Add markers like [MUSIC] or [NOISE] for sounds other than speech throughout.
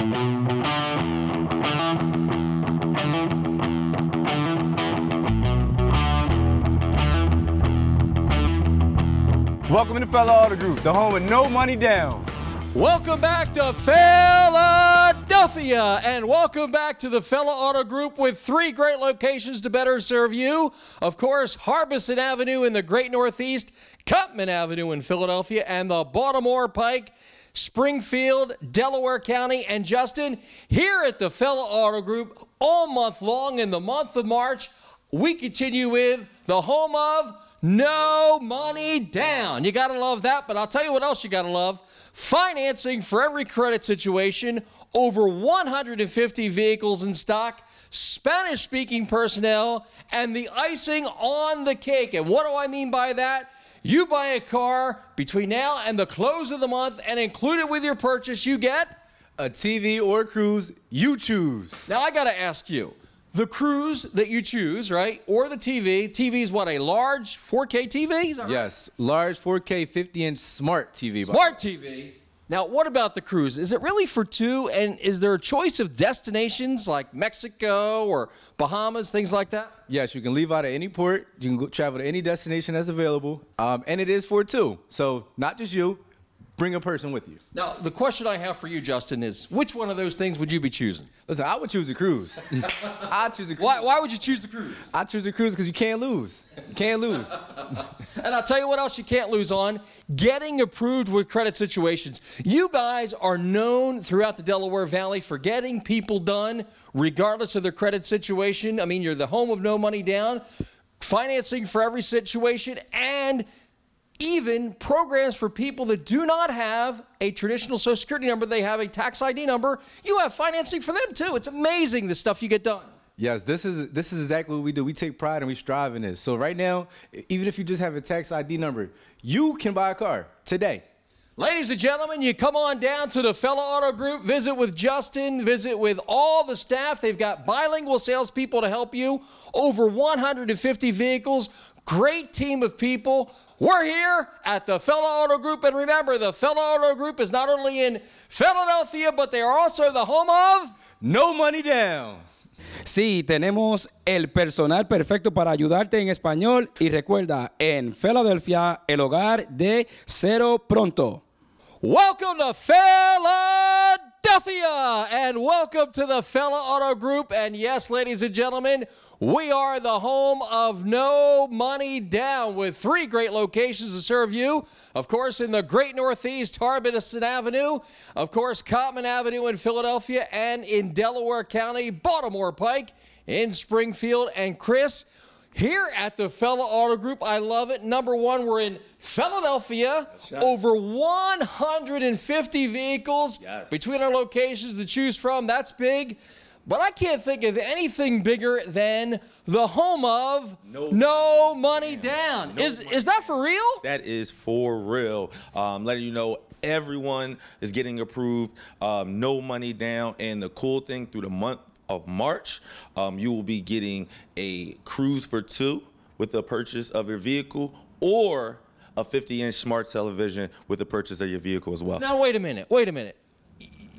Welcome to Fellah Auto Group, the home with no money down. Welcome back to Philadelphia, and welcome back to the Fellah Auto Group with three great locations to better serve you. Of course, Harbison Avenue in the Great Northeast, Cottman Avenue in Philadelphia, and the Baltimore Pike. Springfield, Delaware County, and Justin, here at the Fellah Auto Group all month long in the month of March, we continue with the home of no money down. You got to love that, but I'll tell you what else you got to love financing for every credit situation, over 150 vehicles in stock. Spanish speaking personnel, and the icing on the cake. And what do I mean by that? You buy a car between now and the close of the month, and included with your purchase, you get A TV or a cruise, you choose. Now I got to ask you, the cruise that you choose, right, or the TV. TV is what a large 4K TV. Right? Yes, large 4K 50 inch smart TV. Smart TV. Now, what about the cruise? Is it really for two? And is there a choice of destinations like Mexico or Bahamas, things like that? Yes, you can leave out of any port. You can travel to any destination that's available. Um, and it is for two. So not just you, bring a person with you. Now, the question I have for you, Justin, is which one of those things would you be choosing? Listen, I would choose a cruise. [LAUGHS] I choose a cruise. Why, why would you choose the cruise? I choose a cruise because you can't lose. You can't lose. [LAUGHS] And I'll tell you what else you can't lose on getting approved with credit situations. You guys are known throughout the Delaware Valley for getting people done regardless of their credit situation. I mean, you're the home of no money down, financing for every situation, and even programs for people that do not have a traditional Social Security number, they have a tax ID number. You have financing for them too. It's amazing the stuff you get done. Yes, this is this is exactly what we do. We take pride and we strive in this. So right now, even if you just have a tax ID number, you can buy a car today. Ladies and gentlemen, you come on down to the Fellah Auto Group, visit with Justin, visit with all the staff. They've got bilingual salespeople to help you, over 150 vehicles, great team of people. We're here at the Fellah Auto Group, and remember, the Fellah Auto Group is not only in Philadelphia, but they are also the home of. No money down. Sí, tenemos el personal perfecto para ayudarte en español y recuerda, en Filadelfia, el hogar de Cero Pronto. Welcome to Philadelphia and welcome to the Fellah Auto Group. And yes, ladies and gentlemen, we are the home of No Money Down with three great locations to serve you. Of course, in the great Northeast, Harbison Avenue, of course, Cottman Avenue in Philadelphia, and in Delaware County, Baltimore Pike in Springfield. And Chris, here at the Fellah Auto Group, I love it. Number one, we're in Philadelphia. Over 150 vehicles between our locations to choose from. That's big. But I can't think of anything bigger than the home of No, Money Down. is is that for real? That is for real. Um, letting you know everyone is getting approved, um, no money down. And the cool thing through the month of March, um, you will be getting a cruise for two with the purchase of your vehicle or a 50 inch smart television with the purchase of your vehicle as well. Now wait a minute. Wait a minute.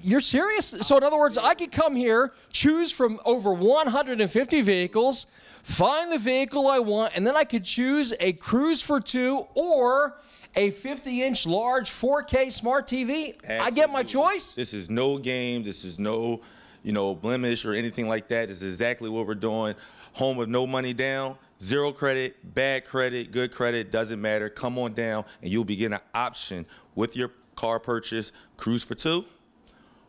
You're serious? So in other words, I could come here, choose from over 150 vehicles, find the vehicle I want, and then I could choose a cruise for two or a 50-inch large 4K smart TV. I get my choice. This is no game. This is no, you know, blemish or anything like that. This is exactly what we're doing. Home with no money down, zero credit, bad credit, good credit, doesn't matter. Come on down and you'll be getting an option with your car purchase, cruise for two,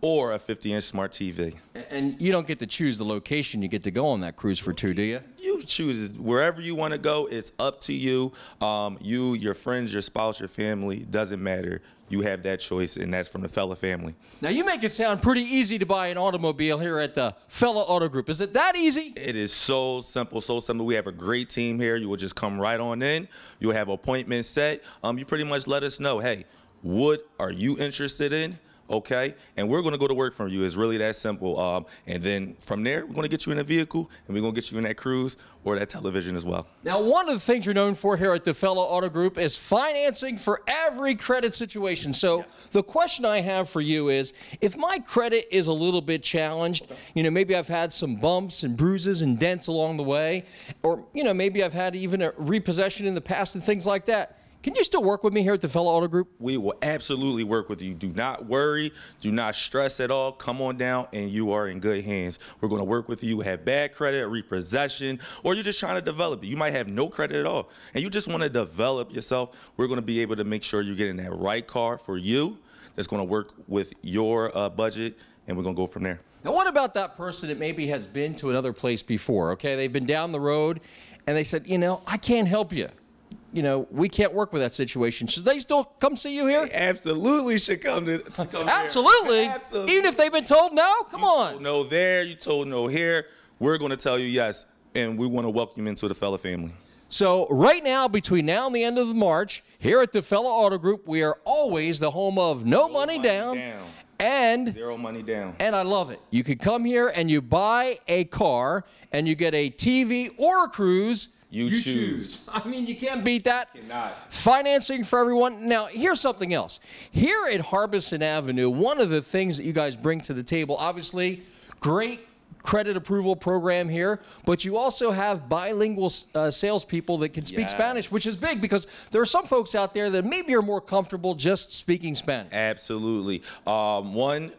or a 50 inch smart TV. And you don't get to choose the location you get to go on that cruise for two, do you? Choose wherever you want to go. It's up to you. Um, you, your friends, your spouse, your family, doesn't matter. You have that choice, and that's from the fella family. Now you make it sound pretty easy to buy an automobile here at the Fellah Auto Group. Is it that easy? It is so simple, so simple. We have a great team here. You will just come right on in. You'll have appointments set. Um, you pretty much let us know, hey, what are you interested in? Okay? And we're going to go to work for you. It's really that simple. Um, and then from there, we're going to get you in a vehicle and we're going to get you in that cruise or that television as well. Now, one of the things you're known for here at the Fellah Auto Group is financing for every credit situation. So, the question I have for you is if my credit is a little bit challenged, you know, maybe I've had some bumps and bruises and dents along the way, or, you know, maybe I've had even a repossession in the past and things like that. Can you still work with me here at the Fellah Auto Group? We will absolutely work with you. Do not worry. Do not stress at all. Come on down, and you are in good hands. We're going to work with you. Have bad credit, repossession, or you're just trying to develop it. You might have no credit at all, and you just want to develop yourself. We're going to be able to make sure you're getting that right car for you. That's going to work with your uh, budget, and we're going to go from there. Now, what about that person that maybe has been to another place before? Okay, they've been down the road and they said, you know, I can't help you. You know, we can't work with that situation. Should they still come see you here? Absolutely should come to, to come Absolutely. Here. [LAUGHS] Absolutely. Even if they've been told no? Come you on. No there, you told no here. We're going to tell you yes, and we want to welcome you into the fella family. So, right now, between now and the end of March, here at the Fellah Auto Group, we are always the home of no, no money, money down, down, and zero money down. And I love it. You can come here and you buy a car and you get a TV or a cruise. You, you choose. choose. [LAUGHS] I mean, you can't beat that. Cannot. Financing for everyone. Now, here's something else. Here at Harbison Avenue, one of the things that you guys bring to the table, obviously, great credit approval program here, but you also have bilingual uh, salespeople that can speak yes. Spanish, which is big because there are some folks out there that maybe are more comfortable just speaking Spanish. Absolutely. Um, one,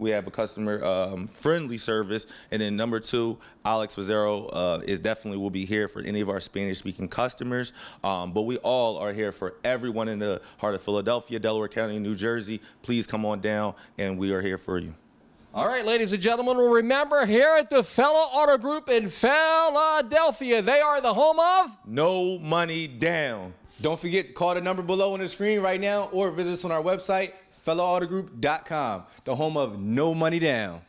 we have a customer um, friendly service, and then number two, Alex Pizzero uh, is definitely will be here for any of our Spanish speaking customers. Um, but we all are here for everyone in the heart of Philadelphia, Delaware County, New Jersey. Please come on down, and we are here for you. All right, ladies and gentlemen, well, remember here at the Fellah Auto Group in Philadelphia, they are the home of No Money Down. Don't forget to call the number below on the screen right now or visit us on our website, fellahautogroup.com, the home of No Money Down.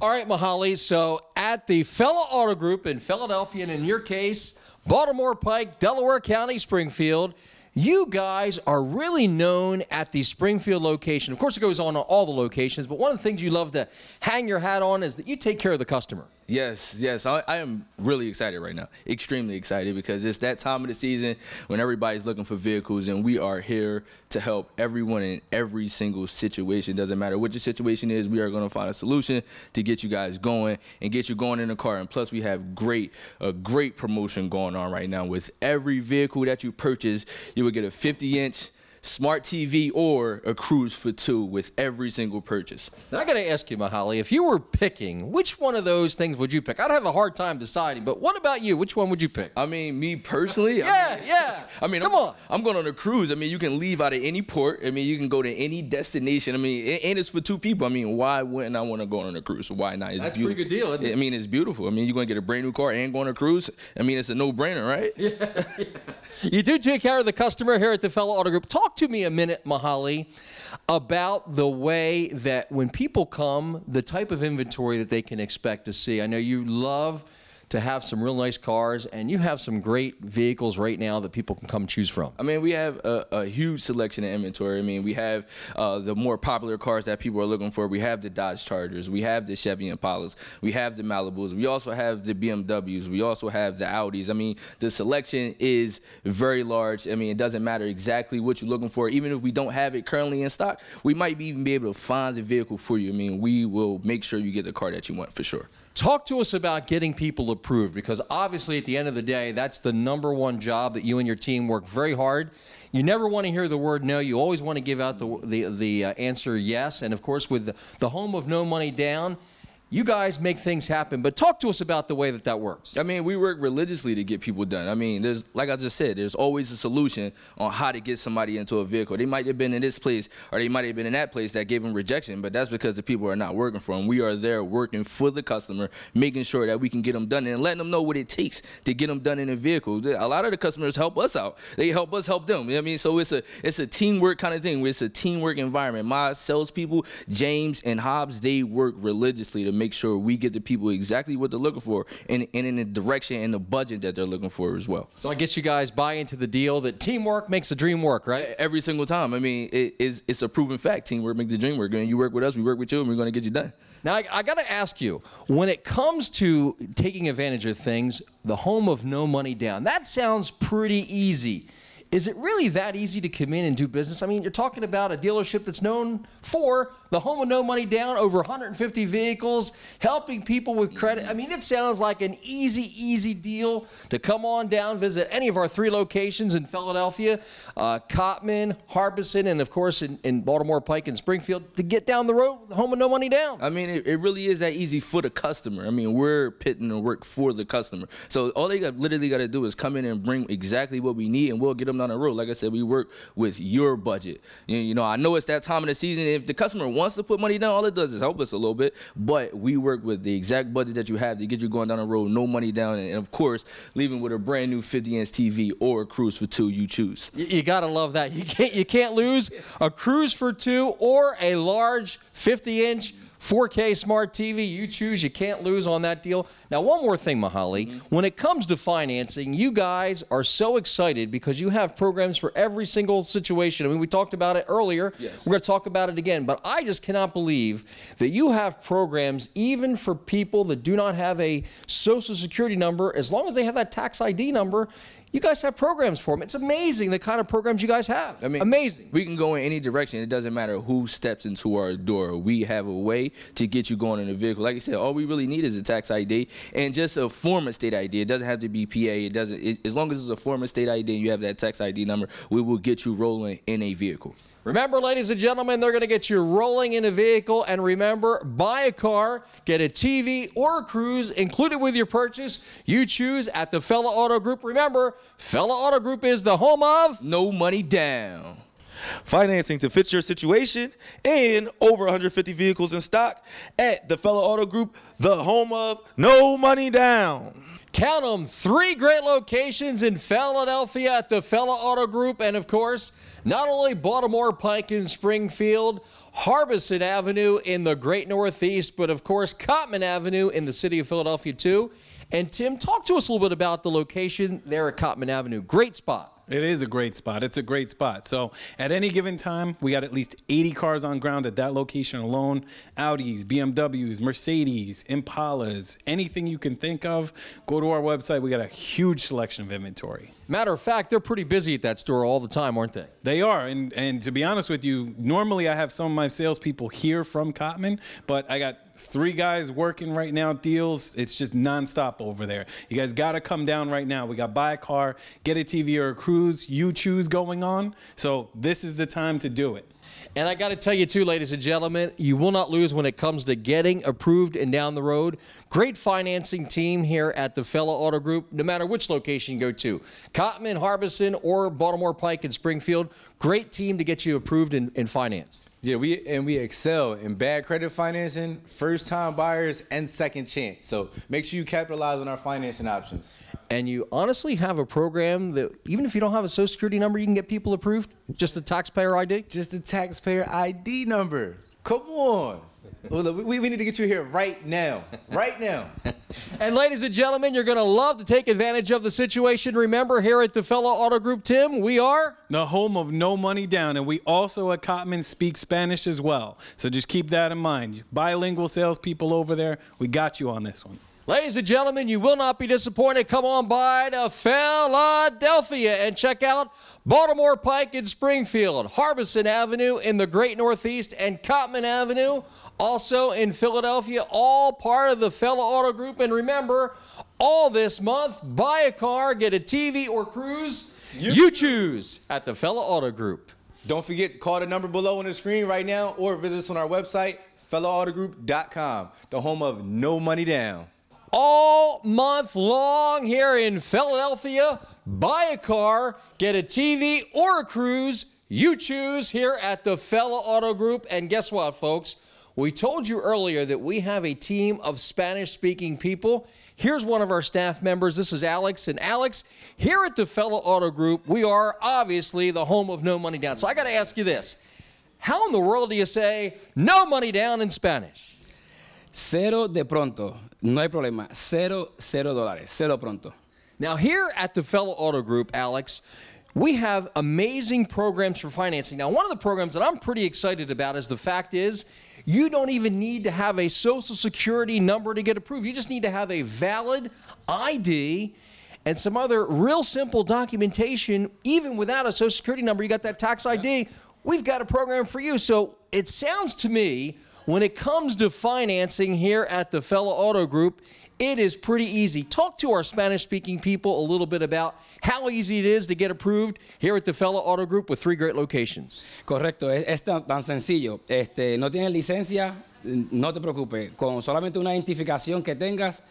All right, Mahali. So at the Fellah Auto Group in Philadelphia, and in your case, Baltimore Pike, Delaware County, Springfield, you guys are really known at the Springfield location. Of course, it goes on all the locations, but one of the things you love to hang your hat on is that you take care of the customer. Yes, yes. I, I, am really excited right now. Extremely excited because it's that time of the season when everybody's looking for vehicles, and we are here to help everyone in every single situation. Doesn't matter what your situation is, we are going to find a solution to get you guys going and get you going in the car. And plus, we have great, a great promotion going on right now with every vehicle that you purchase, you will get a 50 inch smart TV or a cruise for two with every single purchase. Now, I got to ask you, Mahali, if you were picking, which one of those things would you pick? I'd have a hard time deciding, but what about you? Which one would you pick? I mean, me personally. yeah, I mean, yeah. [LAUGHS] I mean, come I'm, on. I'm going on a cruise. I mean, you can leave out of any port. I mean, you can go to any destination. I mean, and it's for two people. I mean, why wouldn't I want to go on a cruise? Why not? It's That's a pretty good deal. I mean, it's beautiful. I mean, you're going to get a brand new car and go on a cruise. I mean, it's a no-brainer, right? Yeah, [LAUGHS] yeah. You do take care of the customer here at the Fellah Auto Group. Talk to me a minute, Mahali, about the way that when people come, the type of inventory that they can expect to see. I know you love to have some real nice cars, and you have some great vehicles right now that people can come choose from. I mean, we have a, a huge selection of inventory. I mean, we have uh, the more popular cars that people are looking for. We have the Dodge Chargers, we have the Chevy Impalas, we have the Malibus, we also have the BMWs, we also have the Audis. I mean, the selection is very large. I mean, it doesn't matter exactly what you're looking for. Even if we don't have it currently in stock, we might even be able to find the vehicle for you. I mean, we will make sure you get the car that you want for sure. Talk to us about getting people approved because obviously, at the end of the day, that's the number one job that you and your team work very hard. You never want to hear the word no. You always want to give out the, the, the uh, answer yes. And of course, with the, the home of no money down, you guys make things happen, but talk to us about the way that that works. I mean, we work religiously to get people done. I mean, there's like I just said, there's always a solution on how to get somebody into a vehicle. They might have been in this place or they might have been in that place that gave them rejection, but that's because the people are not working for them. We are there working for the customer, making sure that we can get them done and letting them know what it takes to get them done in a vehicle. A lot of the customers help us out. They help us help them. You know I mean, so it's a it's a teamwork kind of thing. It's a teamwork environment. My salespeople, James and Hobbs, they work religiously to make sure we get the people exactly what they're looking for and, and in the direction and the budget that they're looking for as well. So I guess you guys buy into the deal that teamwork makes the dream work, right? Every single time. I mean, it, it's, it's a proven fact. Teamwork makes the dream work. And you work with us, we work with you, and we're going to get you done. Now, I, I got to ask you when it comes to taking advantage of things, the home of no money down, that sounds pretty easy. Is it really that easy to come in and do business? I mean, you're talking about a dealership that's known for the home of no money down, over 150 vehicles, helping people with credit. I mean, it sounds like an easy, easy deal to come on down, visit any of our three locations in Philadelphia, uh, Cottman, Harbison, and of course in, in, Baltimore Pike and Springfield to get down the road, the home of no money down. I mean, it, it really is that easy for the customer. I mean, we're pitting the work for the customer. So all they got, literally got to do is come in and bring exactly what we need, and we'll get them down the road. Like I said, we work with your budget. You know, I know it's that time of the season. If the customer wants to put money down, all it does is help us a little bit. But we work with the exact budget that you have to get you going down the road, no money down, and of course, leaving with a brand new 50-inch TV or a cruise for two. You choose. You, you gotta love that. You can't you can't lose a cruise for two or a large 50-inch 4K smart TV, you choose. You can't lose on that deal. Now, one more thing, Mahali. Mm-hmm. When it comes to financing, you guys are so excited because you have programs for every single situation. I mean, we talked about it earlier. Yes. We're going to talk about it again. But I just cannot believe that you have programs even for people that do not have a social security number. As long as they have that tax ID number, you guys have programs for them. It's amazing the kind of programs you guys have. I mean, amazing. We can go in any direction. It doesn't matter who steps into our door. We have a way to get you going in a vehicle. Like I said, all we really need is a tax ID and just a form of state ID. It doesn't have to be PA. It doesn't. It, as long as it's a form of state ID and you have that tax ID number, we will get you rolling in a vehicle. Remember, ladies and gentlemen, they're going to get you rolling in a vehicle. And remember, buy a car, get a TV or a cruise included with your purchase. You choose at the Fellah Auto Group. Remember, Fellah Auto Group is the home of no money down. Financing to fit your situation and over 150 vehicles in stock at the Fellah Auto Group, the home of no money down. Count them, three great locations in Philadelphia at the Fellah Auto Group, and of course, not only Baltimore Pike and Springfield, Harbison Avenue in the Great Northeast, but of course, Cottman Avenue in the city of Philadelphia, too. And Tim, talk to us a little bit about the location there at Cottman Avenue. Great spot. It is a great spot. It's a great spot. So at any given time, we got at least 80 cars on ground at that location alone. Audis, BMWs, Mercedes, Impalas, anything you can think of. Go to our website. We got a huge selection of inventory. Matter of fact, they're pretty busy at that store all the time, aren't they? They are. And and to be honest with you, normally I have some of my salespeople here from Cottman, but I got three guys working right now, deals. It's just nonstop over there. You guys got to come down right now. We got buy a car, get a TV or a cruise, you choose going on. So this is the time to do it. And I got to tell you, too, ladies and gentlemen, you will not lose when it comes to getting approved and down the road. Great financing team here at the Fellah Auto Group, no matter which location you go to Cottman, Harbison, or Baltimore Pike in Springfield. Great team to get you approved and, and financed. Yeah, we and we excel in bad credit financing, first time buyers, and second chance. So make sure you capitalize on our financing options. And you honestly have a program that even if you don't have a social security number, you can get people approved? Just a taxpayer ID? Just a taxpayer ID number. Come on. We, we need to get you here right now. Right now. [LAUGHS] and ladies and gentlemen, you're going to love to take advantage of the situation. Remember, here at the Fellah Auto Group, Tim, we are the home of no money down, and we also at Cottman speak Spanish as well. So just keep that in mind. Bilingual salespeople over there, we got you on this one. Ladies and gentlemen, you will not be disappointed. Come on by to Philadelphia and check out Baltimore Pike in Springfield, Harbison Avenue in the Great Northeast, and Cottman Avenue also in Philadelphia, all part of the Fellah Auto Group. And remember, all this month, buy a car, get a TV or cruise. You, you choose at the Fellah Auto Group. Don't forget to call the number below on the screen right now or visit us on our website, fellahautogroup.com, the home of no money down all month long here in Philadelphia. Buy a car, get a TV or a cruise. You choose here at the Fellah Auto Group. And guess what, folks? We told you earlier that we have a team of Spanish speaking people. Here's one of our staff members. This is Alex. And Alex, here at the Fellah Auto Group, we are obviously the home of no money down. So I got to ask you this How in the world do you say no money down in Spanish? Cero de pronto. No hay problema. Cero, cero dólares. Cero pronto. Now, here at the Fellah Auto Group, Alex, we have amazing programs for financing. Now, one of the programs that I'm pretty excited about is the fact is you don't even need to have a social security number to get approved. You just need to have a valid ID and some other real simple documentation. Even without a social security number, you got that tax ID. We've got a program for you. So it sounds to me when it comes to financing here at the Fellah Auto Group, it is pretty easy. Talk to our Spanish speaking people a little bit about how easy it is to get approved here at the Fellah Auto Group with three great locations. Correcto, es, tan, tan sencillo. Este, no tienes licencia, no te preocupes. Con solamente una identificación que tengas,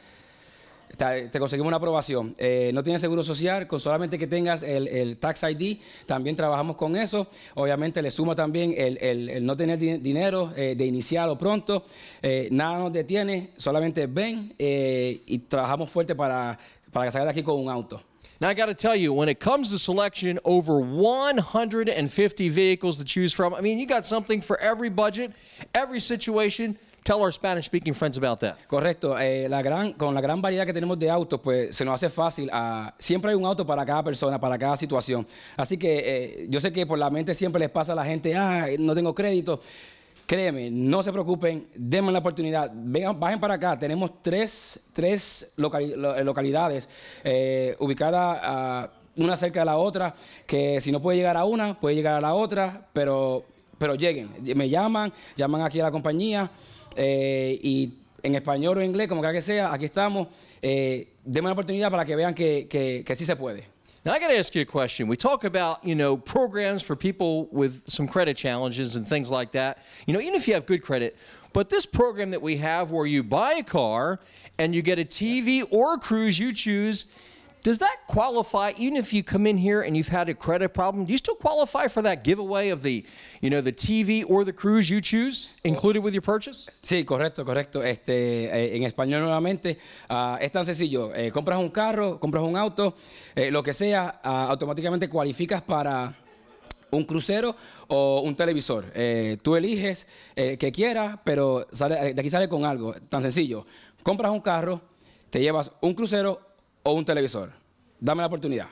te, conseguimos una aprobación. Eh, no tienes seguro social, con solamente que tengas el, el Tax ID, también trabajamos con eso. Obviamente le suma también el, el- el no tener di- dinero eh, de iniciado pronto. Eh, nada nos detiene, solamente ven eh, y trabajamos fuerte para, para que salgas de aquí con un auto. Now, I got to tell you, when it comes to selection, over 150 vehicles to choose from. I mean, you got something for every budget, every situation. Tell our Spanish speaking friends about that. Correcto, eh, con la gran variedad que tenemos de autos, pues se nos hace fácil. ah, siempre hay un auto para cada persona, para cada situación. Así que eh, yo sé que por la mente siempre les pasa a la gente, ah, no tengo crédito. Créeme, no se preocupen, denme la oportunidad, vengan, bajen para acá. Tenemos tres, tres eh, localidades ubicadas una cerca de la otra, que si no puede llegar a una, puede llegar a la otra, pero, pero lleguen. Me llaman, llaman aquí a la compañía eh, y en español o inglés, como que sea, aquí estamos. Eh, oportunidad para que vean que, que- que sí se puede. Now, I got to ask you a question. We talk about, you know, programs for people with some credit challenges and things like that. You know, even if you have good credit, but this program that we have where you buy a car and you get a TV or a cruise you choose, does that qualify even if you come in here and you've had a credit problem? Do you still qualify for that giveaway of the, you know, the TV or the cruise you choose included with your purchase? Sí, correcto, correcto. Este, eh, en español nuevamente, ah, es tan sencillo. Eh, compras un carro, compras un auto, eh, lo que sea, ah, automáticamente cualificas para un crucero o un televisor. Tú eliges el que quieras, pero sale- de aquí sale con algo tan sencillo. Compras un carro, te llevas un crucero o un televisor. Dame la oportunidad.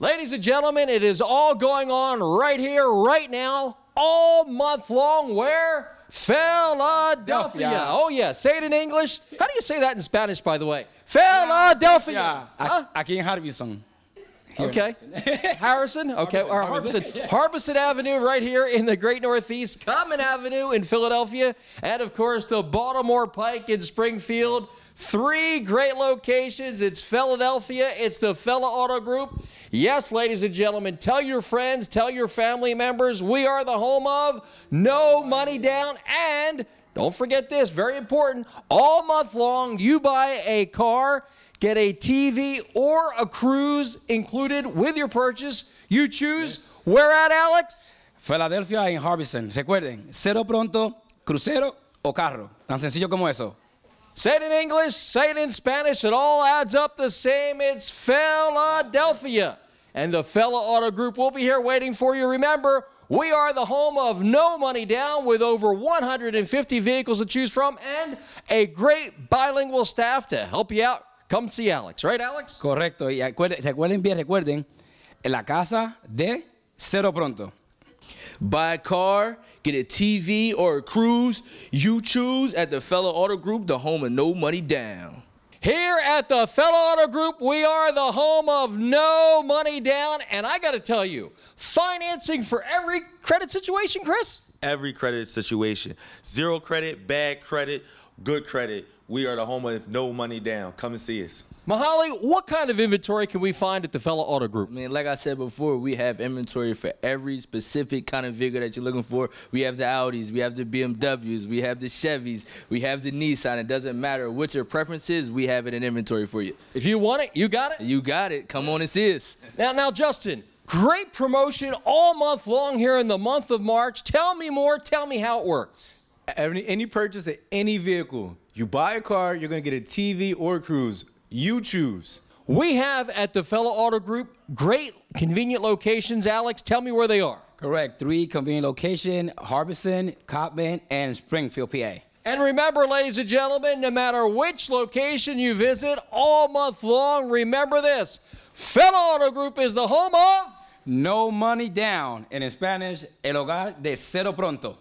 Ladies and gentlemen, it is all going on right here, right now, all month long. Where? Philadelphia. Philadelphia. Oh, yeah. Say it in English. How do you say that in Spanish, by the way? Philadelphia. Huh? A- Aquí en Harbison. Okay. Harrison. [LAUGHS] Okay. Or Harbison. Harbison Avenue right here in the Great Northeast. Cottman Avenue in Philadelphia. And of course, the Baltimore Pike in Springfield. Three great locations. It's Philadelphia. It's the Fellah Auto Group. Yes, ladies and gentlemen, tell your friends, tell your family members, we are the home of no money down and don't forget this, very important. All month long, you buy a car, get a TV or a cruise included with your purchase. You choose. Where at, Alex? Philadelphia en Harbison. Recuerden, cero pronto, crucero o carro. Tan sencillo como eso. Say it in English, say it in Spanish. It all adds up the same. It's Philadelphia. And the Fellah Auto Group will be here waiting for you. Remember, we are the home of no money down with over 150 vehicles to choose from and a great bilingual staff to help you out. Come see Alex, right, Alex? Correcto. Y acuerden, recuerden bien, recuerden, en la casa de cero pronto. Buy a car, get a TV or a cruise. You choose at the Fellah Auto Group, the home of no money down. Here at the Fellah Auto Group, we are the home of no money down. And I got to tell you, financing for every credit situation, Chris. Every credit situation. Zero credit, bad credit, good credit. We are the home of no money down. Come and see us. Mahali, what kind of inventory can we find at the Fellah Auto Group? I mean, like I said before, we have inventory for every specific kind of vehicle that you're looking for. We have the Audis, we have the BMWs, we have the Chevys, we have the Nissan. It doesn't matter what your preference is, we have it in inventory for you. If you want it, you got it. You got it. Come on and see us. Now, now, Justin, great promotion all month long here in the month of March. Tell me more. Tell me how it works. Any, any purchase of any vehicle, you buy a car, you're gonna get a TV or a cruise. You choose. We have at the Fellah Auto Group great convenient locations. Alex, tell me where they are. Correct. Three convenient location, Harbison, Cottman, and Springfield, PA. And remember, ladies and gentlemen, no matter which location you visit all month long, remember this Fellah Auto Group is the home of. No money down. In Spanish, el hogar de cero pronto.